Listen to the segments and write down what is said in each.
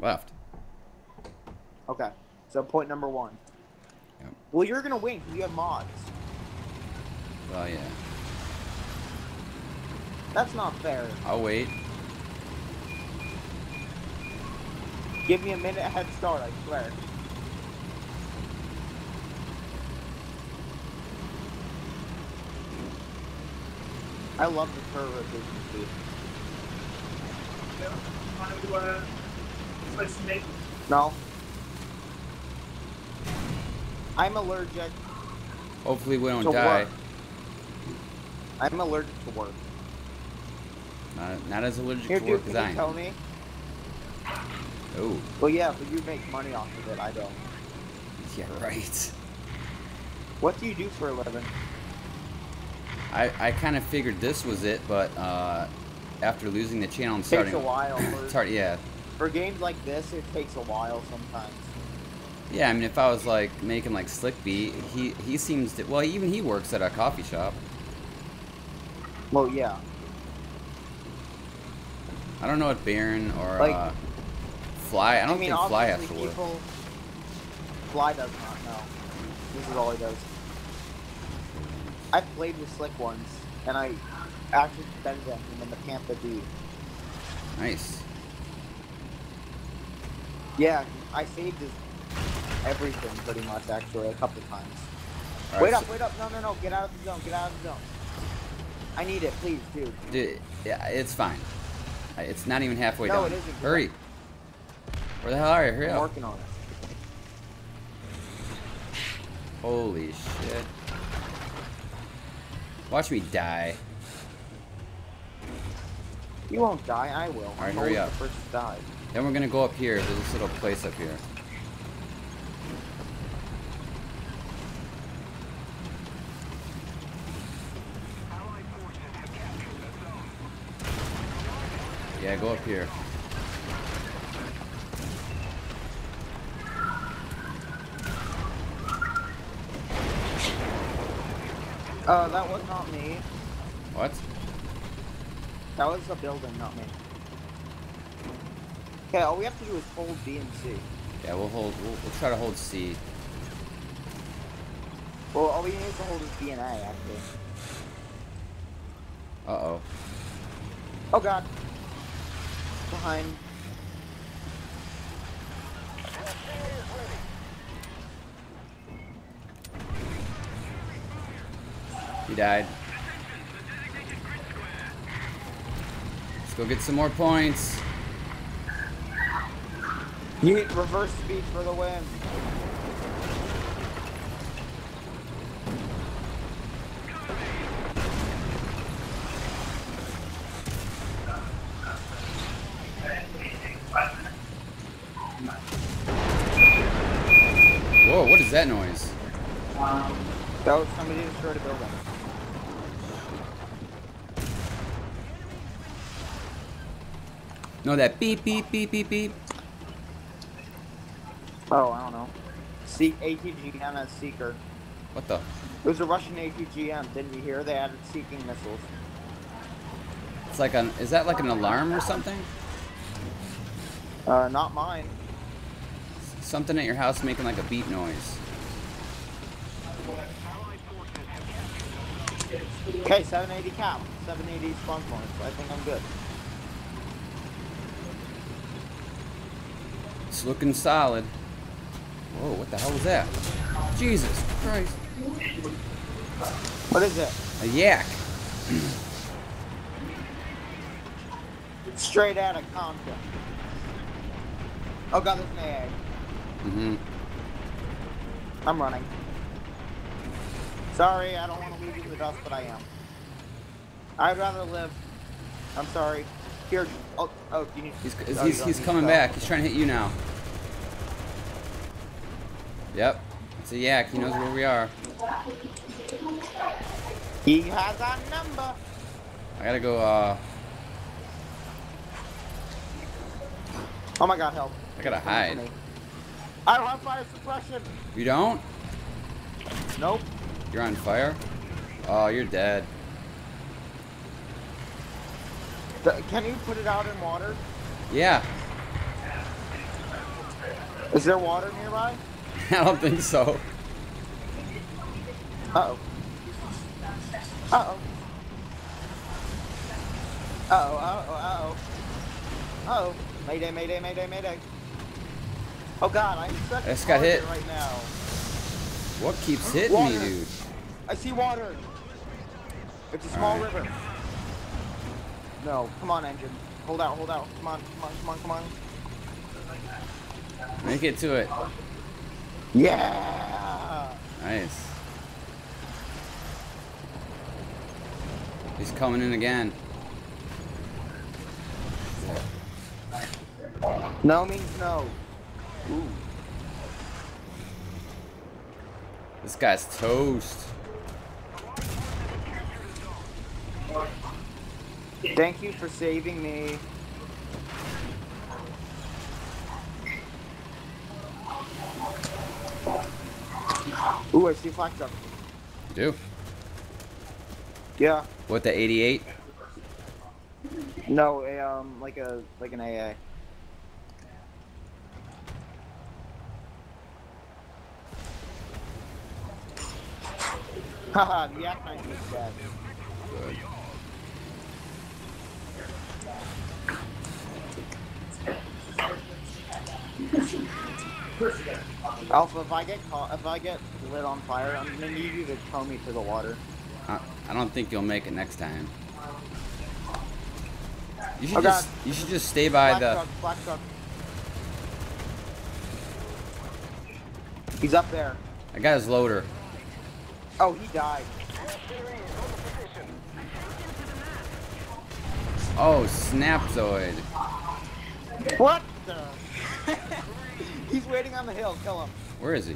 Left. Okay. So point number one. Yep. Well, you're gonna win 'cause you have mods. Well, yeah. That's not fair. I'll wait. Give me a minute head start, I swear. I love the curve rotation speed. Want to uh, switch to me? No. I'm allergic. Hopefully we don't die. work. I'm allergic to work. Not, not as allergic Here, to work as I tell am. me? Oh, Well, yeah, but you make money off of it. I don't. yeah, right. What do you do for a living? I, I kind of figured this was it, but uh, after losing the channel and Takes starting, a while. Start, yeah, for games like this, it takes a while sometimes. yeah. I mean, if I was like making like Slick Beat, he he seems to. Well, even he works at a coffee shop. Well, yeah. I don't know what Baron or Like- uh, Phly. I don't mean, think Phly has to work. Phly does not know. This is all he does. I've played with Slick once, and I actually defended him in the Panther D. Nice. Yeah, I saved his everything pretty much actually a couple times. All wait right, up, wait up! No, no, no! Get out of the zone! Get out of the zone! I need it, please, dude. dude, yeah, it's fine. It's not even halfway No, done. it isn't. Hurry. Where the hell are you? Hurry I'm up. working on it. Holy shit. Watch me die. You won't die. I will. Alright, hurry up. first to die. Then we're gonna go up here. There's this little place up here. Yeah, go up here. Uh, that was not me. What? That was the building, not me. Okay, all we have to do is hold B and C. Yeah, we'll hold. We'll, we'll try to hold C. Well, all we need to hold is B and A, actually. Uh oh. Oh god. Behind. He died. Let's go get some more points. You need reverse speed for the win. Whoa, what is that noise? That was somebody destroyed a building. No, that beep, beep, beep, beep, beep. Oh, I don't know. See, ATGM as Seeker. What the? It was a Russian ATGM. Didn't you hear? They added seeking missiles. It's like an. Is that like an alarm or something? Uh, not mine. Something at your house making like a beep noise. Okay, 780 cap. 780 spawn points. I think I'm good. It's looking solid. Whoa, what the hell was that? Jesus Christ. What is it? A yak. Straight out of Compton. Oh god, there's an AA. Mm-hmm. I'm running. Sorry, I don't want to leave you in the dust, but I am. I'd rather live. I'm sorry. Here. Oh, oh, you need. He's, oh, he's, he's, don't he's need coming back. He's trying to hit you now. Yep. It's a yak. He knows where we are. He has our number. I gotta go, uh... Oh my god, help. I gotta hide. I don't have fire suppression. You don't? Nope. You're on fire? Oh, you're dead. The- can you put it out in water? Yeah. Is there water nearby? I don't think so. Uh-oh. Uh-oh. Uh-oh, uh-oh, uh-oh. Uh-oh. Mayday, mayday, mayday, mayday. Oh god, I'm such I just got hit. right now. What keeps hitting me, dude? I see water. It's a small Alright. river. No, come on, engine. Hold out, hold out. Come on, come on, come on, come on. Make it to it. Yeah! Nice. He's coming in again. No means no. Ooh. This guy's toast. Thank you for saving me. Ooh, I see a flag truck. Do. Yeah. What, the 88? No, a, um, like a like an AA. Haha, the Yak 90 is dead. Good. Alpha, if I get caught, if I get lit on fire, I'm gonna need you to tow me to the water. I, I don't think you'll make it next time. You should Oh, God. just you should just stay by black the truck, black truck. He's up there. I got his loader. Oh, he died. Oh, Snapzoid. What the? He's waiting on the hill. Kill him. Where is he?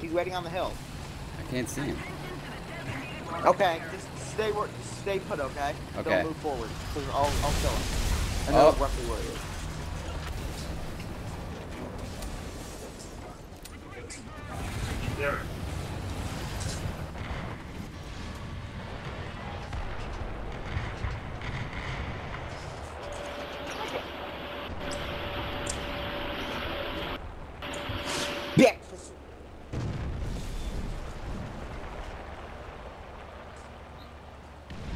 He's waiting on the hill. I can't see him. Okay, just stay where, just stay put. Okay. Okay. Don't move forward, cause I'll I'll kill him. I know Oh. roughly where he is. There. Bitch.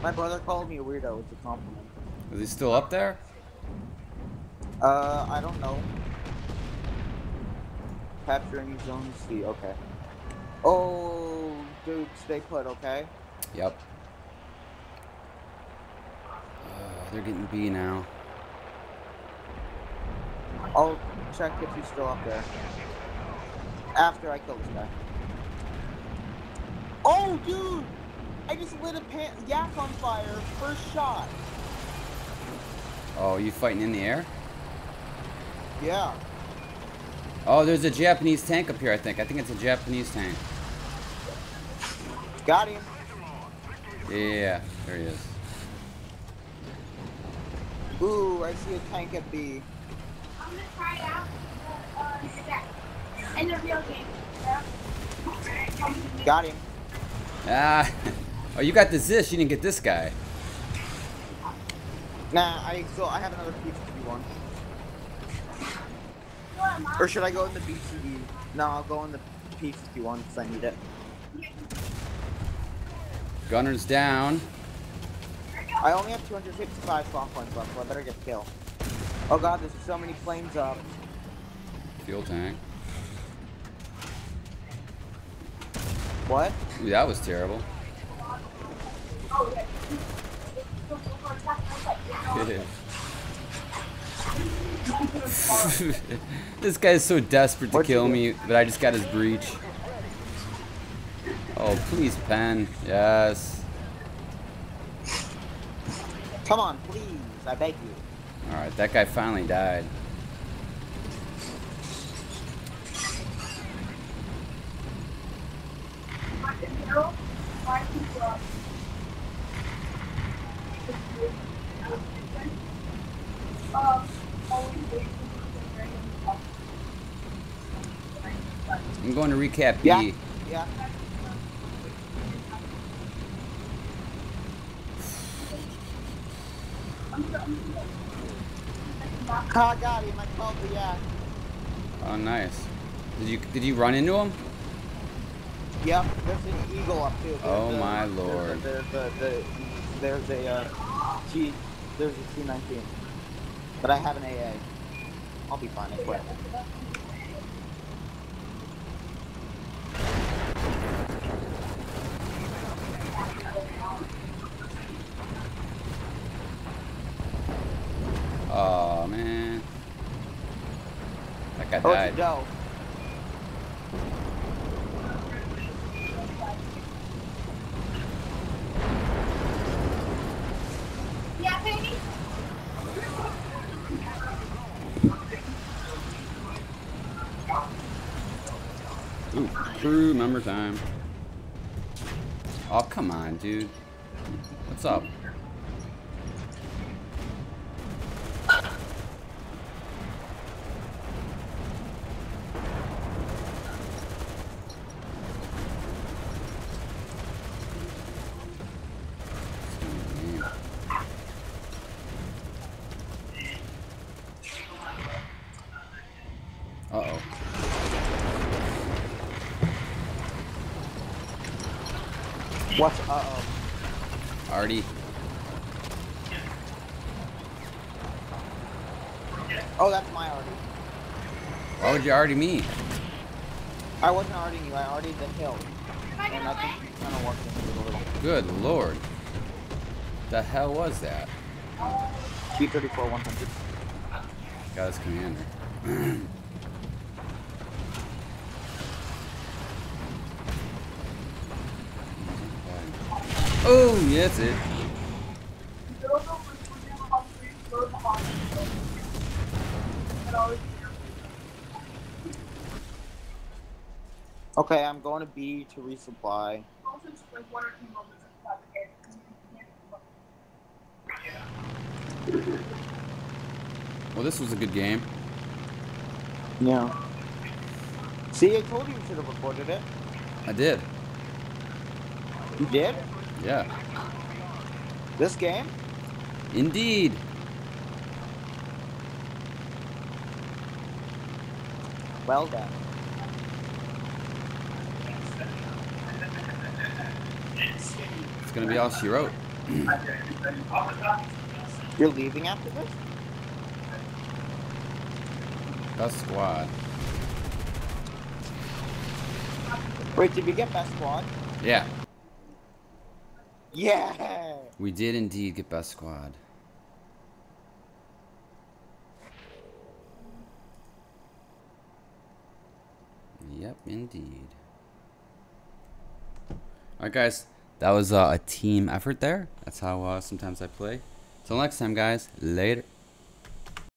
My brother called me a weirdo. It's a compliment. Is he still up there? Uh, I don't know. Capturing zone C. Okay. Oh, dude, stay put. Okay. Yep. Uh, they're getting B now. I'll check if he's still up there. After I kill this guy. Oh, dude! I just lit a pan yak on fire. First shot. Oh, you fighting in the air? Yeah. Oh, there's a Japanese tank up here, I think. I think it's a Japanese tank. Got him. Yeah, there he is. Ooh, I see a tank at B. I'm gonna try out uh, that in the real game. Yeah. Got him. Ah, oh, you got the Zish. You didn't get this guy. Nah, I still I have another P51. Or should I go in the BCD? No, I'll go in the P51 because I need it. Gunner's down. I only have 255 spawn points left, so I better get the kill. Oh god, there's so many flames up. Fuel tank. What? Ooh, that was terrible. this guy's so desperate to What'd kill me, but I just got his breach. Oh, please, pen. Yes. Come on, please, I beg you. Alright, that guy finally died. I'm going to recap B. Yeah. Yeah. Ah, got him. I called the yak. Oh, nice. Did you did you run into him? Yep, there's an eagle up too. There's Oh, a- my there's a- lord. There's a, the, there's a, uh, G, there's a C-19. But I have an AA. I'll be fine, I swear. Oh man. That guy Oh, died. a. Yeah, baby. Ooh, crew member time. Oh come on, dude. What's up? Uh oh. What's, uh-oh. Artie. Oh, that's my already. Why would you already me? I wasn't already you, I already the hill. And I think it's kind of working a little. Good lord. The hell was that? G34 100. Got his commander. oh, yeah, that's it. Okay, I'm going to B to resupply. Well, this was a good game. Yeah. See, I told you you should have recorded it. I did. You did? Yeah. This game? Indeed. Well done. It's gonna be all she wrote. You're leaving after this? Best squad. Wait, did we get best squad? Yeah. Yeah! We did indeed get best squad. Yep, indeed. Alright, guys. That was uh, a team effort there. That's how uh, sometimes I play. Till next time, guys. Later.